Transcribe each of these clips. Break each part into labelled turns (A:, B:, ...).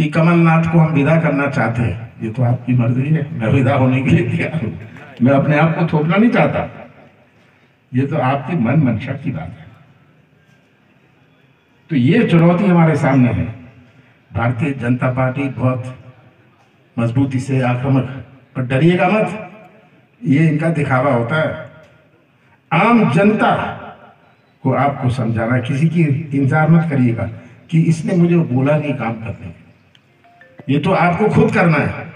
A: कि कमलनाथ को हम विदा करना चाहते हैं। ये तो आपकी मर्ज़ी है, मैं विदा होने के लिए तैयार हूँ। मैं अपने आप को थोपना नहीं चाहता। ये तो आपकी मन मंशा की बात है। तो ये चुनौती हमारे सामने है। भारतीय जनता पार्टी बहुत मजबूती से आक्रामक, पर डरिएगा मत। ये इनका दिखावा होता है। आम जनता को आपको समझाना, किसी की इंतज़ार मत करिएगा कि इसने मुझे बोला नहीं काम करने। ये तो आपको खुद करना है।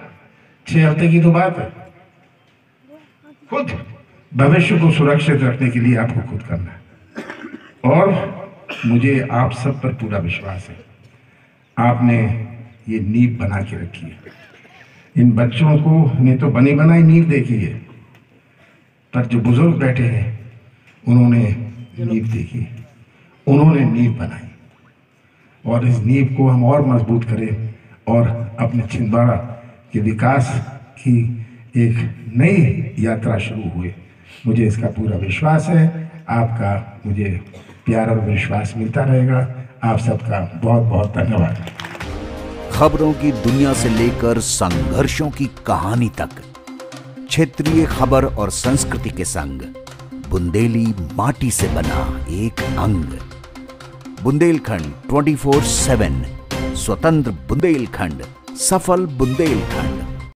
A: छह हफ़्ते की तो बात है। खुद। भविष्य को सुरक्षित रखने के लिए आपको खुद करना है। और मुझे आप सब पर पूरा विश्वास है। आपने ये नींव बना के रखी है। इन बच्चों को ने तो बनी बनाई नींव देखी है। पर जो बुज़ुर्ग बैठे हैं, उन्होंने नींव देखी। उन्होंने नींव बनाई। और इस नींव को हम और मज़बूत करें। और अपने छिंदवाड़ा के विकास की एक नई यात्रा शुरू हुई। मुझे इसका पूरा विश्वास है। आपका मुझे प्यार और विश्वास मिलता रहेगा। आप सबका बहुत बहुत धन्यवाद।
B: खबरों की दुनिया से लेकर संघर्षों की कहानी तक, क्षेत्रीय खबर और संस्कृति के संग, बुंदेली माटी से बना एक अंग। बुंदेलखंड 24/7 स्वतंत्र बुंदेलखंड सफल बुंदेलखंड।